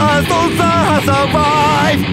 us those survive. have survived